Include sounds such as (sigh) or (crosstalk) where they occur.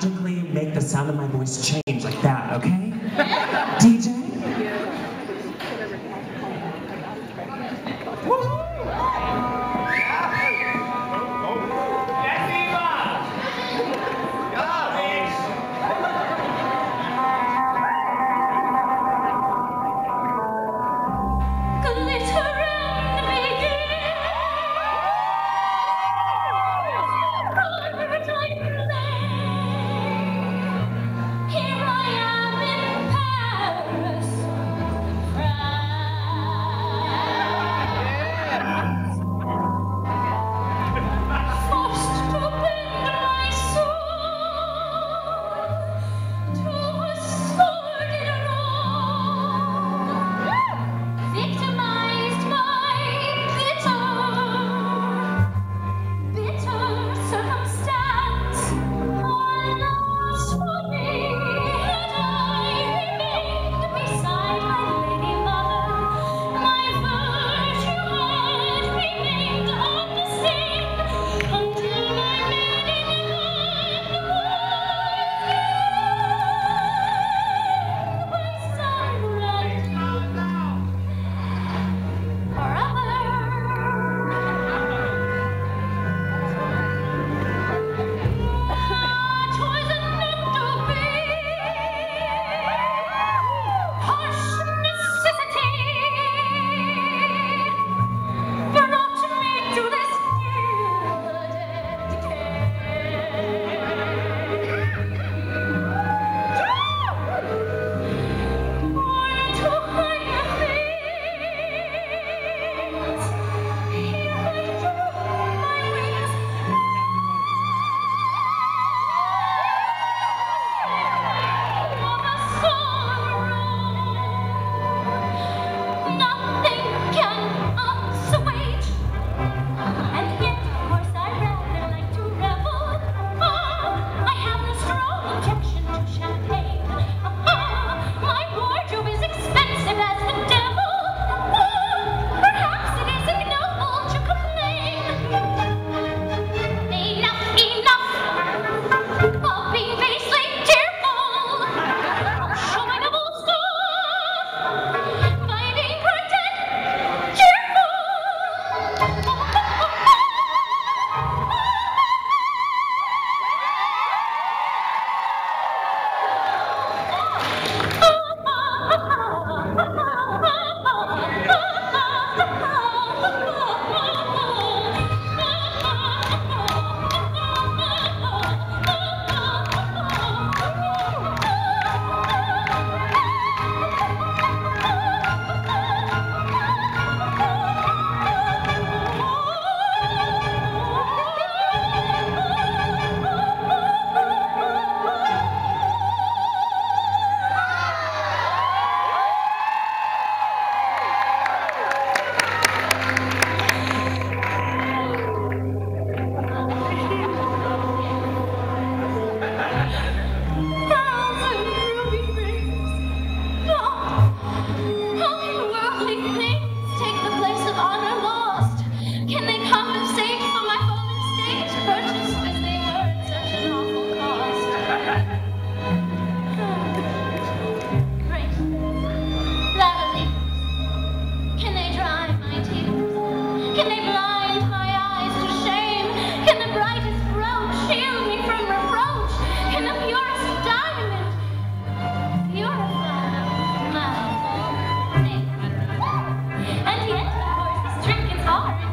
magically make the sound of my voice change like that, okay? (laughs) DJ? sorry.